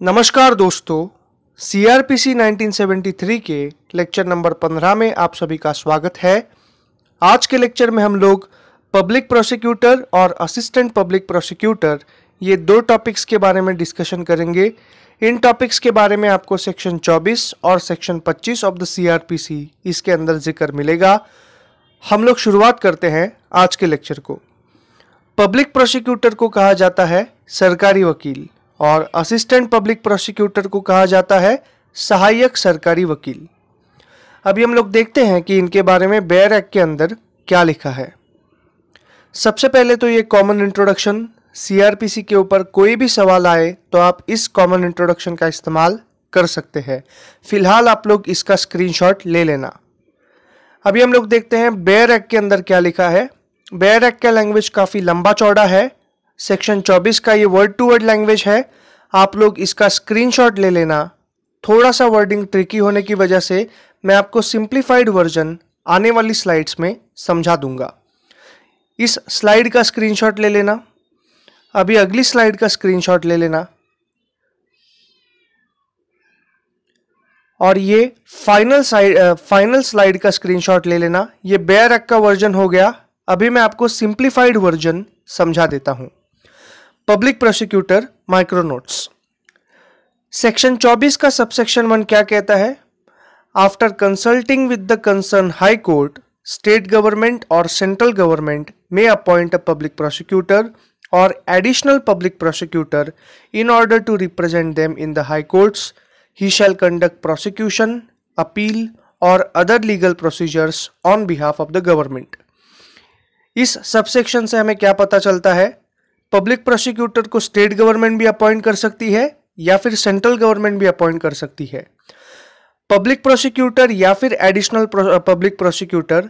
नमस्कार दोस्तों सीआरपीसी 1973 के लेक्चर नंबर 15 में आप सभी का स्वागत है। आज के लेक्चर में हम लोग पब्लिक प्रोसिक्यूटर और असिस्टेंट पब्लिक प्रोसिक्यूटर, ये दो टॉपिक्स के बारे में डिस्कशन करेंगे। इन टॉपिक्स के बारे में आपको सेक्शन 24 और सेक्शन 25 ऑफ़ द सीआरपीसी इसके अंदर ज़िक्र मिलेगा। हम लोग शुरुआत करते हैं आज के लेक्चर को। पब्लिक प्रोसिक्यूटर को कहा जाता है सरकारी वकील। और असिस्टेंट पब्लिक प्रोसिक्यूटर को कहा जाता है सहायक सरकारी वकील। अभी हम लोग देखते हैं कि इनके बारे में बेयर एक्ट के अंदर क्या लिखा है। सबसे पहले तो ये कॉमन इंट्रोडक्शन सीआरपीसी के ऊपर कोई भी सवाल आए तो आप इस कॉमन इंट्रोडक्शन का इस्तेमाल कर सकते हैं। फ़िलहाल आप लोग इसका स्क्रीनशॉट ले लेना। अभी हम लोग देखते हैं बेयर एक्ट के अंदर क्या लिखा है। बेयर एक्ट का लैंग्वेज काफ़ी लंबा चौड़ा है। सेक्शन 24 का ये वर्ड टू वर्ड लैंग्वेज है। आप लोग इसका स्क्रीनशॉट ले लेना। थोड़ा सा वर्डिंग ट्रिकी होने की वजह से मैं आपको सिंप्लीफाइड वर्जन आने वाली स्लाइड्स में समझा दूँगा। इस स्लाइड का स्क्रीनशॉट ले लेना। अभी अगली स्लाइड का स्क्रीनशॉट ले लेना। और ये फाइनल साइड फाइनल स्लाइड का स्क्रीनशॉट ले लेना। ये बेयर का वर्जन हो गया। अभी मैं आपको सिंप्लीफाइड वर्जन समझा देता हूँ। Public prosecutor micro notes section 24 का सबसेक्शन वन क्या कहता है? After consulting with the concern high court state government और central government may appoint a public prosecutor और additional public prosecutor in order to represent them in the high courts he shall conduct prosecution, appeal और other legal procedures on behalf of the government इस subsection से हमें क्या पता चलता है? Public prosecutor को स्टेट गवर्नमेंट भी अपॉइंट कर सकती है, या फिर सेंट्रल गवर्नमेंट भी अपॉइंट कर सकती है। पब्लिक प्रोसिक्यूटर या फिर एडिशनल पब्लिक प्रोसिक्यूटर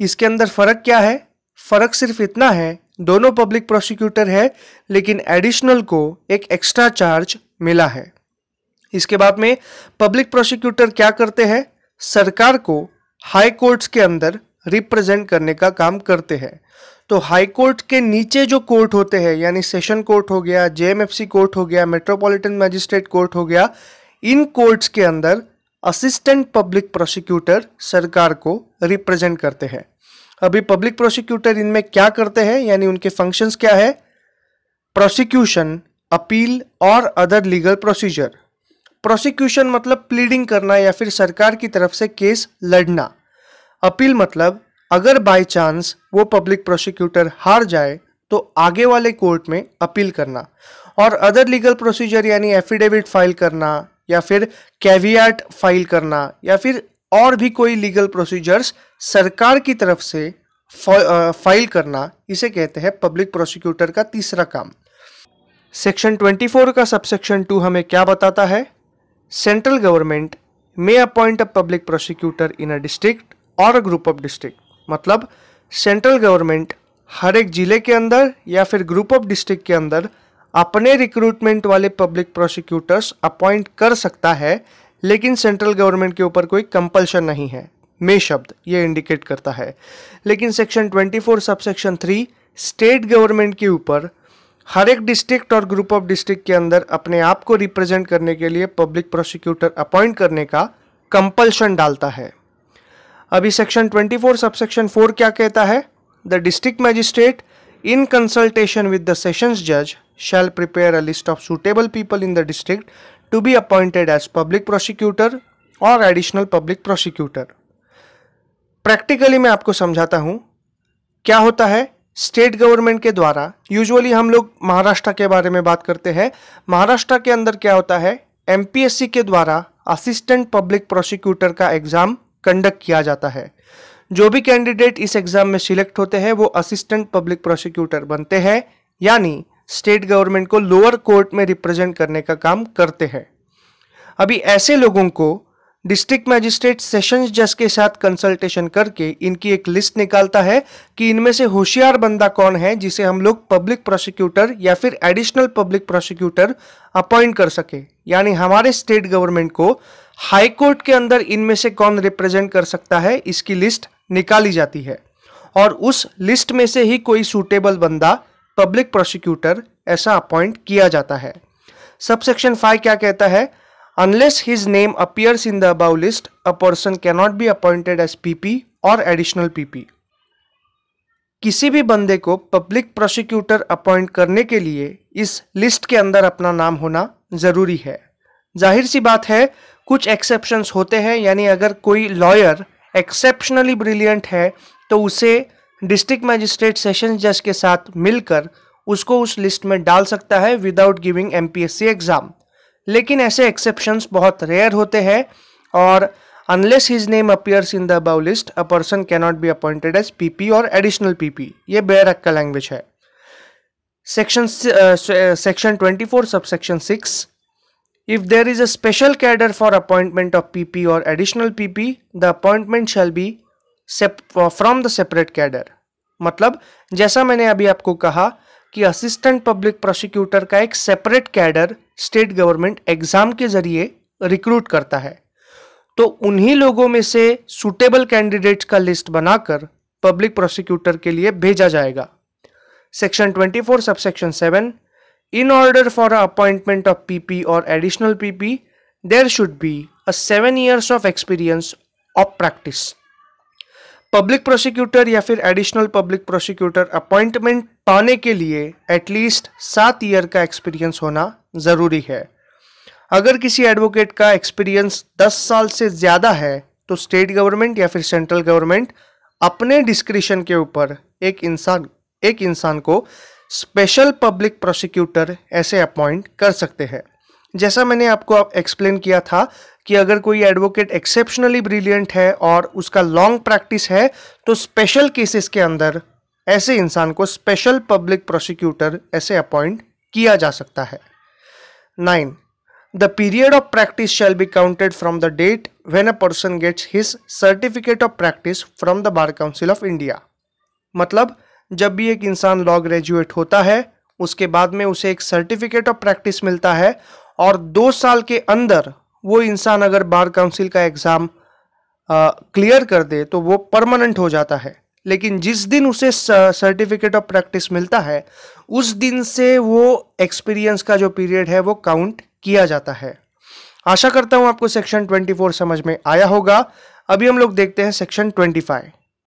इसके अंदर फ़र्क क्या है? फ़र्क सिर्फ़ इतना है, दोनों पब्लिक प्रोसिक्यूटर है, लेकिन एडिशनल को एक एक्स्ट्रा चार्ज मिला है। इसके बाद में पब्लिक प्रोसिक्यूटर क्या करते हैं? सरकार को हाई कोर्ट्स के अंदर रिप्रेजेंट करने का काम करते हैं। तो हाई कोर्ट के नीचे जो कोर्ट होते हैं, यानी सेशन कोर्ट हो गया जेएमएफसी कोर्ट हो गया मेट्रोपॉलिटन मैजिस्ट्रेट कोर्ट हो गया, इन कोर्ट्स के अंदर असिस्टेंट पब्लिक प्रोसिक्यूटर सरकार को रिप्रेजेंट करते हैं। अभी पब्लिक प्रोसिक्यूटर इनमें क्या करते हैं, यानी उनके फ़ंक्शंस क्या है? प्रोसिक्यूशन अपील और अदर लीगल प्रोसीजर प्रोसिक्यूशन मतलब प्लीडिंग करना या फिर सरकार की तरफ़ से केस लड़ना। अपील मतलब अगर बाय चांस वो पब्लिक प्रोसिक्यूटर हार जाए तो आगे वाले कोर्ट में अपील करना। और अदर लीगल प्रोसीजर यानी एफिडेविट फ़ाइल करना, या फिर कैवियाट फ़ाइल करना, या फिर और भी कोई लीगल प्रोसीजर्स सरकार की तरफ़ से फ़ाइल करना, इसे कहते हैं पब्लिक प्रोसिक्यूटर का तीसरा काम। सेक्शन 24 का सबसेक्शन टू हमें क्या बताता है? Central government may appoint a public prosecutor in a district और ग्रुप ऑफ़ डिस्ट्रिक्ट मतलब सेंट्रल गवर्नमेंट हर एक ज़िले के अंदर या फिर ग्रुप ऑफ़ डिस्ट्रिक्ट के अंदर अपने रिक्रूटमेंट वाले पब्लिक प्रोसिक्यूटर्स अपॉइंट कर सकता है, लेकिन सेंट्रल गवर्नमेंट के ऊपर कोई कंपल्शन नहीं है। मे शब्द ये इंडिकेट करता है। लेकिन section 24 sub section three state government के ऊपर हर एक डिस्ट्रिक्ट और ग्रुप ऑफ़ डिस्ट्रिक्ट के अंदर अपने आप को रिप्रेजेंट करने के लिए पब्लिक प्रोसिक्यूटर अपॉइंट करने का कंपल्शन डालता है। अभी सेक्शन 24 सब सेक्शन फोर क्या कहता है? The district magistrate in consultation with the sessions जज shall prepare a list of suitable people in the district to be appointed as public prosecutor और एडिशनल पब्लिक प्रोसिक्यूटर प्रैक्टिकली मैं आपको समझाता हूँ, क्या होता है? स्टेट गवर्नमेंट के द्वारा यूजुअली हम लोग महाराष्ट्र के बारे में बात करते हैं, महाराष्ट्र के अंदर क्या होता है? एमपीएससी के द्वारा असिस्टेंट पब्लिक प्रोसिक्यूटर का एग्ज़ाम कंडक्ट किया जाता है। जो भी कैंडिडेट इस एग्ज़ाम में सिलेक्ट होते हैं, वो असिस्टेंट पब्लिक प्रोसिक्यूटर बनते हैं, यानी स्टेट गवर्नमेंट को लोअर कोर्ट में रिप्रेजेंट करने का काम करते हैं। अभी ऐसे लोगों को डिस्ट्रिक्ट मैजिस्ट्रेट सेशंस जज के साथ कंसल्टेशन करके इनकी एक लिस्ट निकालता है कि इनमें से होशियार बंदा कौन है, जिसे हम लोग पब्लिक प्रोसिक्यूटर या फिर एडिशनल पब्लिक प्रोसिक्यूटर अपॉइंट कर सके। यानी हमारे स्टेट गवर्नमेंट को हाई कोर्ट के अंदर इनमें से कौन रिप्रेजेंट कर सकता है, इसकी लिस्ट निकाली जाती है। और उस लिस्ट में से ही कोई सूटेबल बंदा पब्लिक प्रोसिक्यूटर ऐसा अपॉइंट किया जाता है। सबसेक्शन फाइव क्या कहता है? Unless his name appears in the above list a person cannot be appointed as PP और एडिशनल पीपी किसी भी बंदे को पब्लिक प्रोसिक्यूटर अपॉइंट करने के लिए इस लिस्ट के अंदर अपना नाम होना ज़रूरी है। ज़ाहिर सी बात है कुछ एक्सेप्शंस होते हैं, यानी अगर कोई लॉयर एक्सेप्शनली ब्रिलियंट है तो उसे डिस्ट्रिक्ट मैजिस्ट्रेट सेशन जज के साथ मिलकर उसको उस लिस्ट में डाल सकता है विदाउट गिविंग एमपीएससी एग्ज़ाम लेकिन ऐसे एक्सेप्शंस बहुत रेयर होते हैं और unless his name appears in the above list a person cannot be appointed as PP और एडिशनल पीपी ये बेयर का लैंग्वेज है। Section section 24 subsection 6 If there is a special cadre for appointment of PP or additional PP, the appointment shall be from the separate cadre. मतलब जैसा मैंने अभी आपको कहा कि असिस्टेंट पब्लिक प्रोसिक्यूटर का एक separate cadre state government exam के ज़रिए रिक्रूट करता है तो उन्हीं लोगों में से सुटेबल कैंडिडेट्स का लिस्ट बनाकर पब्लिक प्रोसिक्यूटर के लिए भेजा जाएगा section 24 subsection 7 In order for a appointment of PP or additional PP, there should be a 7 years of experience of practice. Public prosecutor या फिर एडिशनल पब्लिक प्रोसिक्यूटर अपॉइंटमेंट पाने के लिए एटलीस्ट सात ईयर का एक्सपीरियंस होना ज़रूरी है अगर किसी एडवोकेट का एक्सपीरियंस दस साल से ज़्यादा है तो स्टेट गवर्नमेंट या फिर सेंट्रल गवर्नमेंट अपने डिस्क्रिशन के ऊपर एक इंसान एक इंसान को स्पेशल पब्लिक प्रोसिक्यूटर ऐसे अपॉइंट कर सकते हैं। जैसा मैंने आपको एक्सप्लेन किया था कि अगर कोई एडवोकेट एक्सेप्शनली ब्रिलियंट है और उसका लॉन्ग प्रैक्टिस है तो स्पेशल केसेस के अंदर ऐसे इंसान को स्पेशल पब्लिक प्रोसिक्यूटर ऐसे अपॉइंट किया जा सकता है। Nine the period of practice shall be counted from the date when a person gets his certificate of practice from the bar council of India मतलब जब भी एक इंसान लॉ ग्रेजुएट होता है, उसके बाद में उसे एक सर्टिफिकेट ऑफ़ प्रैक्टिस मिलता है और दो साल के अंदर वो इंसान अगर बार काउंसिल का एग्ज़ाम क्लियर कर दे तो वो परमानेंट हो जाता है। लेकिन जिस दिन उसे सर्टिफिकेट ऑफ़ प्रैक्टिस मिलता है, उस दिन से वो एक्सपीरियंस का जो पीरियड है, वो काउंट किया जाता है। आशा करता हूँ आपको सेक्शन 24 समझ में आया होगा। अभी हम लोग देखते हैं सेक्शन 25